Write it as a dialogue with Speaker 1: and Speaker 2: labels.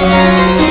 Speaker 1: Música